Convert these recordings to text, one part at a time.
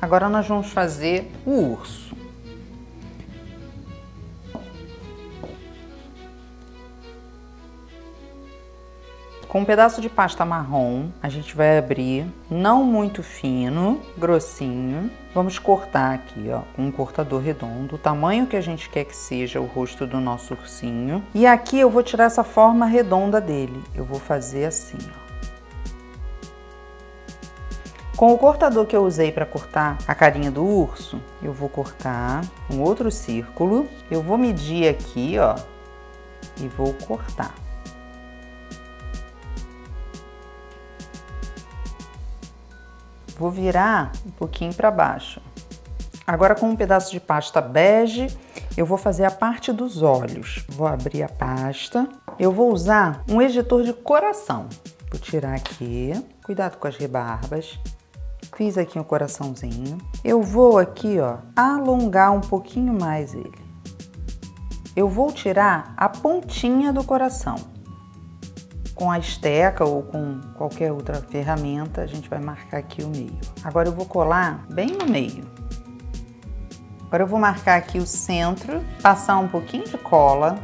Agora nós vamos fazer o urso. Com um pedaço de pasta marrom, a gente vai abrir, não muito fino, grossinho. Vamos cortar aqui, ó, com um cortador redondo, o tamanho que a gente quer que seja o rosto do nosso ursinho. E aqui eu vou tirar essa forma redonda dele. Eu vou fazer assim, ó. Com o cortador que eu usei para cortar a carinha do urso, eu vou cortar um outro círculo. Eu vou medir aqui, ó, e vou cortar. Vou virar um pouquinho para baixo. Agora com um pedaço de pasta bege, eu vou fazer a parte dos olhos. Vou abrir a pasta. Eu vou usar um ejetor de coração. Vou tirar aqui. Cuidado com as rebarbas. Fiz aqui um coraçãozinho. Eu vou aqui, ó, alongar um pouquinho mais ele. Eu vou tirar a pontinha do coração com a esteca ou com qualquer outra ferramenta, a gente vai marcar aqui o meio. Agora eu vou colar bem no meio. Agora eu vou marcar aqui o centro, passar um pouquinho de cola,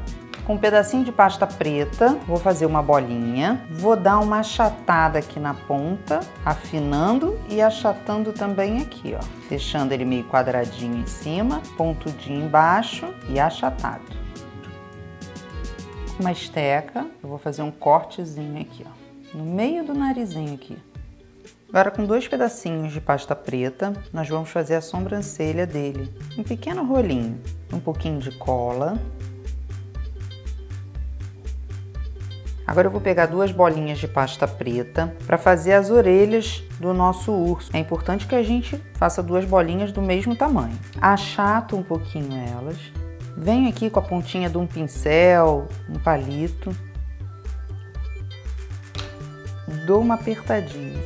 com um pedacinho de pasta preta, vou fazer uma bolinha, vou dar uma achatada aqui na ponta, afinando e achatando também aqui, ó, deixando ele meio quadradinho em cima, pontudinho embaixo e achatado uma esteca, eu vou fazer um cortezinho aqui, ó, no meio do narizinho aqui. Agora com dois pedacinhos de pasta preta, nós vamos fazer a sobrancelha dele. Um pequeno rolinho, um pouquinho de cola. Agora eu vou pegar duas bolinhas de pasta preta para fazer as orelhas do nosso urso. É importante que a gente faça duas bolinhas do mesmo tamanho. Achato um pouquinho elas Venho aqui com a pontinha de um pincel, um palito. Dou uma apertadinha.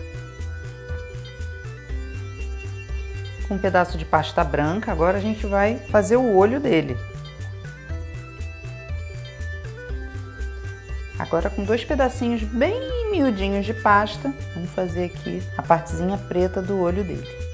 Com um pedaço de pasta branca, agora a gente vai fazer o olho dele. Agora com dois pedacinhos bem miudinhos de pasta, vamos fazer aqui a partezinha preta do olho dele.